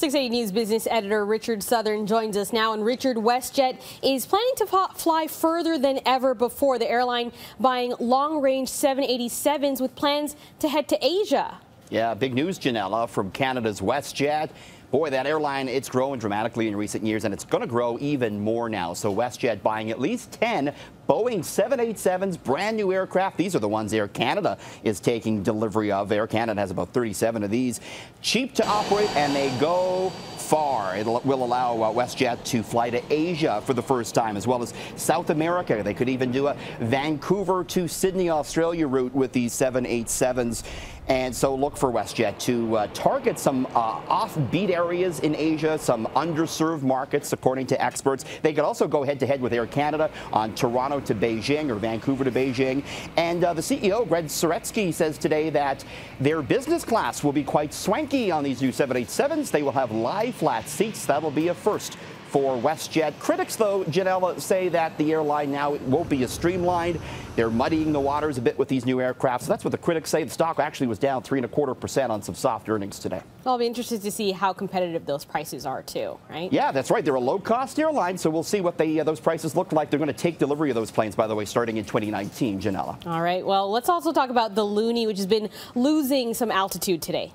680 News business editor Richard Southern joins us now. And Richard, WestJet is planning to fly further than ever before. The airline buying long range 787s with plans to head to Asia. Yeah, big news, Janella, uh, from Canada's WestJet. Boy, that airline, it's growing dramatically in recent years, and it's going to grow even more now. So WestJet buying at least 10 Boeing 787s, brand new aircraft. These are the ones Air Canada is taking delivery of. Air Canada has about 37 of these. Cheap to operate, and they go far. It will allow uh, WestJet to fly to Asia for the first time, as well as South America. They could even do a Vancouver to Sydney, Australia route with these 787s. And so look for WestJet to uh, target some uh, offbeat areas in Asia, some underserved markets, according to experts. They could also go head to head with Air Canada on Toronto to Beijing or Vancouver to Beijing. And uh, the CEO, Gregg Saretsky, says today that their business class will be quite swanky on these new 787s. They will have lie flat seats. That'll be a first for WestJet. Critics, though, Janella, say that the airline now won't be as streamlined. They're muddying the waters a bit with these new aircraft. So that's what the critics say. The stock actually was down three and a quarter percent on some soft earnings today. I'll be interested to see how competitive those prices are too, right? Yeah, that's right. They're a low-cost airline, so we'll see what they, uh, those prices look like. They're going to take delivery of those planes, by the way, starting in 2019. Janella. All right. Well, let's also talk about the Loonie, which has been losing some altitude today.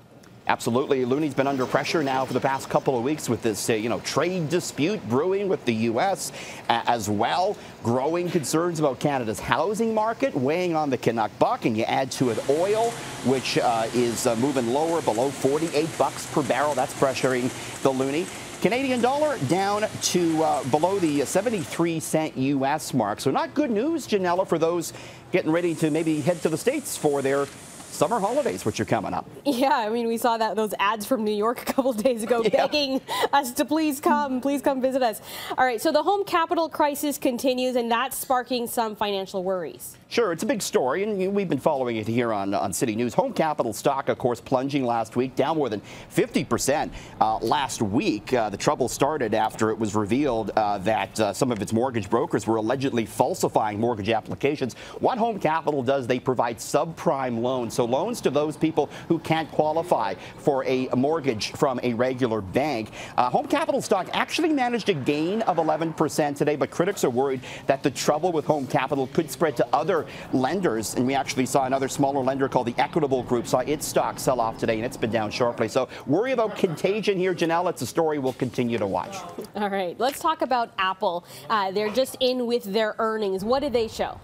Absolutely. Loonie's been under pressure now for the past couple of weeks with this, uh, you know, trade dispute brewing with the U.S. Uh, as well. Growing concerns about Canada's housing market weighing on the Canuck buck, and you add to it oil, which uh, is uh, moving lower below 48 bucks per barrel. That's pressuring the Loonie. Canadian dollar down to uh, below the 73 cent U.S. mark. So not good news, Janella, for those getting ready to maybe head to the States for their summer holidays, which are coming up. Yeah, I mean, we saw that those ads from New York a couple days ago yeah. begging us to please come, please come visit us. All right, so the home capital crisis continues, and that's sparking some financial worries. Sure, it's a big story, and we've been following it here on, on City News. Home capital stock, of course, plunging last week, down more than 50% uh, last week. Uh, the trouble started after it was revealed uh, that uh, some of its mortgage brokers were allegedly falsifying mortgage applications. What Home Capital does, they provide subprime loans, so loans to those people who can't qualify for a mortgage from a regular bank. Uh, home capital stock actually managed a gain of 11% today, but critics are worried that the trouble with home capital could spread to other lenders, and we actually saw another smaller lender called the Equitable Group saw its stock sell off today, and it's been down sharply. So worry about contagion here, Janelle. It's a story we'll continue to watch. All right, let's talk about Apple. Uh, they're just in with their earnings. What did they show?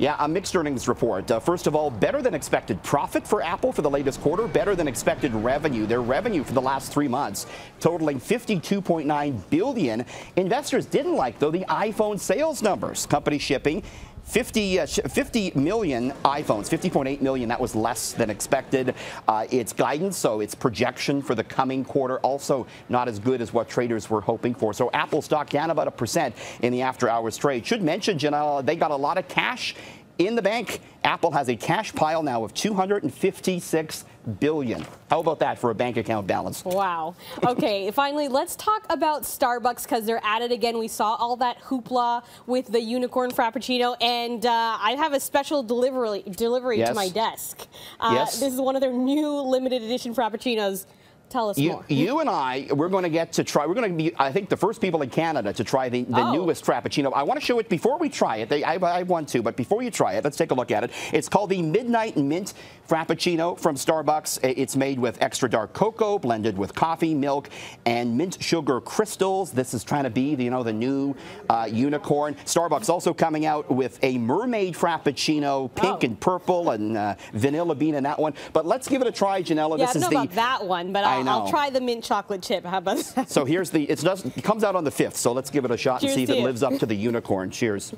Yeah, a mixed earnings report. Uh, first of all, better than expected profit for Apple for the latest quarter, better than expected revenue. Their revenue for the last three months totaling 52.9 billion. Investors didn't like though the iPhone sales numbers. Company shipping 50, uh, 50 million iPhones, 50.8 million. That was less than expected. Uh, its guidance, so its projection for the coming quarter, also not as good as what traders were hoping for. So Apple stock down about a percent in the after hours trade. Should mention, Janelle, they got a lot of cash in the bank. Apple has a cash pile now of 256 billion. How about that for a bank account balance? Wow. Okay, finally, let's talk about Starbucks because they're at it again. We saw all that hoopla with the unicorn frappuccino, and uh, I have a special delivery delivery yes. to my desk. Uh, yes. This is one of their new limited edition frappuccinos. Tell us you, more. You and I, we're going to get to try. We're going to be, I think, the first people in Canada to try the, the oh. newest Frappuccino. I want to show it before we try it. They, I, I want to, but before you try it, let's take a look at it. It's called the Midnight Mint Frappuccino from Starbucks. It's made with extra dark cocoa blended with coffee, milk, and mint sugar crystals. This is trying to be, the, you know, the new uh, unicorn. Starbucks also coming out with a mermaid Frappuccino, pink oh. and purple, and uh, vanilla bean in that one. But let's give it a try, Janella. Yeah, this I don't is know the, about that one, but I I'll, I'll, try the mint chocolate chip. How about that? So here's the, it, it comes out on the 5th, so let's give it a shot Cheers and see if it you. lives up to the unicorn. Cheers.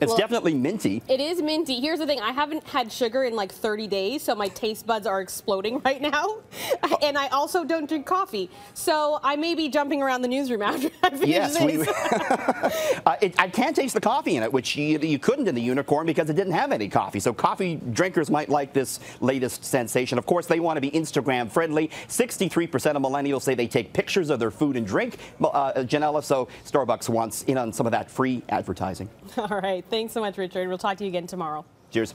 It's well, definitely minty. It is minty. Here's the thing. I haven't had sugar in like 30 days, so my taste buds are exploding right now. and I also don't drink coffee. So I may be jumping around the newsroom after I finish yes, this. We, uh, it, I can't taste the coffee in it, which you, you couldn't in the unicorn because it didn't have any coffee. So coffee drinkers might like this latest sensation. Of course, they want to be Instagram friendly. 63% of millennials say they take pictures of their food and drink. Uh, Janella, so Starbucks wants in on some of that free advertising. All right. Thanks so much, Richard. We'll talk to you again tomorrow. Cheers.